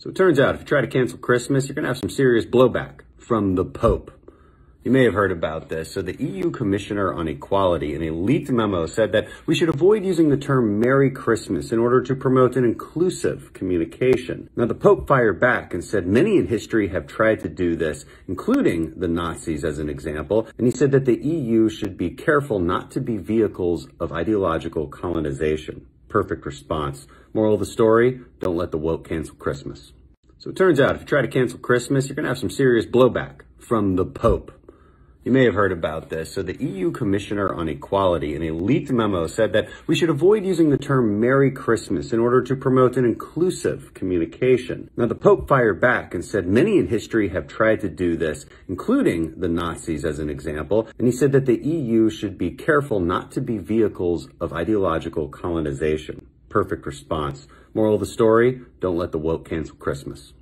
So it turns out if you try to cancel Christmas, you're going to have some serious blowback from the Pope. You may have heard about this. So the EU Commissioner on Equality in a leaked memo said that we should avoid using the term Merry Christmas in order to promote an inclusive communication. Now the Pope fired back and said many in history have tried to do this, including the Nazis as an example. And he said that the EU should be careful not to be vehicles of ideological colonization. Perfect response. Moral of the story, don't let the woke cancel Christmas. So it turns out if you try to cancel Christmas, you're going to have some serious blowback from the Pope. You may have heard about this. So the EU Commissioner on Equality in a leaked memo said that we should avoid using the term Merry Christmas in order to promote an inclusive communication. Now the Pope fired back and said many in history have tried to do this, including the Nazis as an example. And he said that the EU should be careful not to be vehicles of ideological colonization. Perfect response. Moral of the story, don't let the woke cancel Christmas.